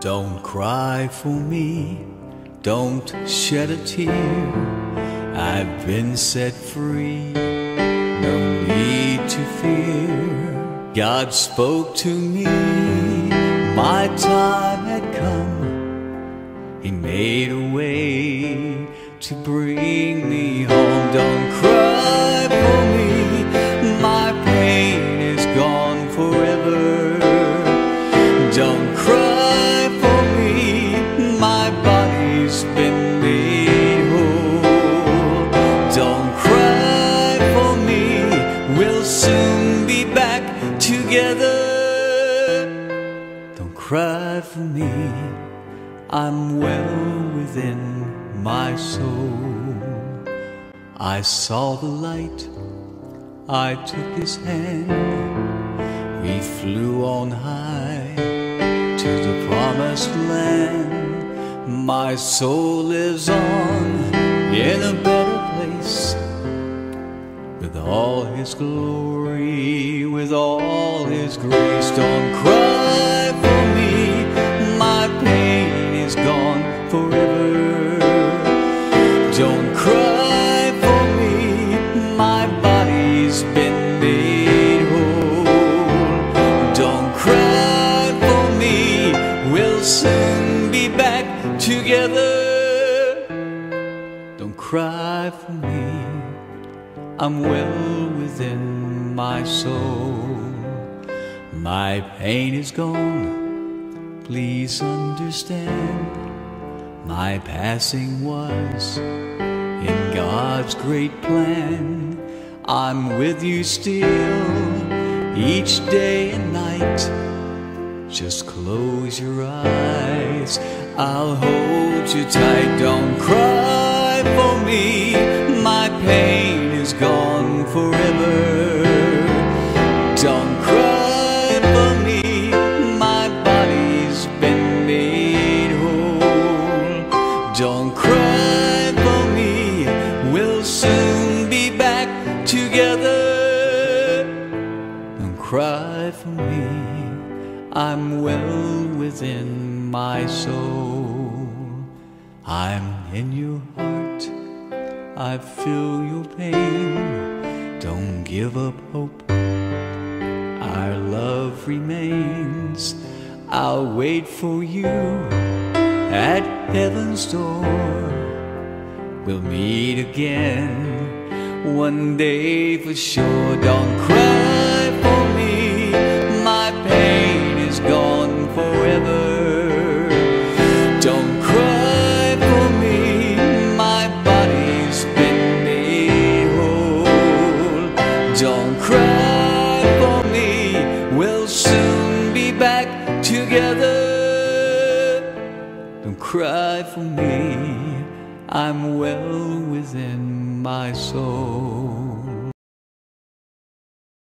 Don't cry for me, don't shed a tear. I've been set free, no need to fear. God spoke to me, my time had come. He made a way to bring me home. Don't body's been made whole. Don't cry for me, we'll soon be back together. Don't cry for me, I'm well within my soul. I saw the light, I took his hand, we flew on high to the promised land. My soul lives on in a better place with all his glory, with all his grace. Don't cry for me, my pain is gone forever. Don't cry together. Don't cry for me, I'm well within my soul. My pain is gone, please understand. My passing was in God's great plan. I'm with you still each day and night. Just close your eyes, I'll hold you tight. Don't cry for me, my pain is gone forever. Don't cry for me, my body's been made whole. Don't cry for me, we'll soon be back together. Don't cry for me, I'm well within my soul. I'm in your heart, I feel your pain. Don't give up hope, our love remains. I'll wait for you at heaven's door. We'll meet again one day for sure. Don't cry back together. Don't cry for me, I'm well within my soul.